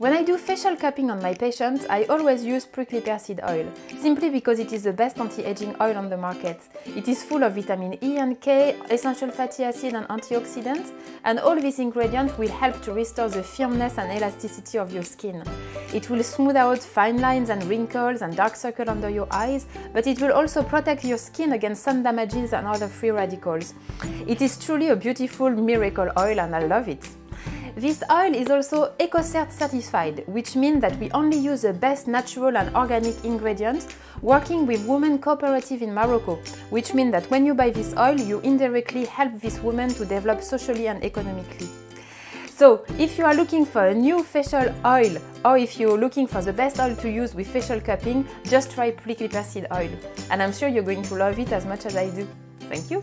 When I do facial cupping on my patients, I always use prickly pear seed oil, simply because it is the best anti-aging oil on the market. It is full of vitamin E and K, essential fatty acid and antioxidants, and all these ingredients will help to restore the firmness and elasticity of your skin. It will smooth out fine lines and wrinkles and dark circles under your eyes, but it will also protect your skin against sun damages and other free radicals. It is truly a beautiful miracle oil and I love it. This oil is also EcoCert certified, which means that we only use the best natural and organic ingredients, working with Women Cooperative in Morocco, which means that when you buy this oil, you indirectly help these women to develop socially and economically. So, if you are looking for a new facial oil or if you're looking for the best oil to use with facial cupping, just try Prickly Pear Seed oil. And I'm sure you're going to love it as much as I do. Thank you!